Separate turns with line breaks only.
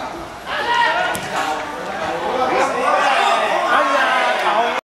Yeah.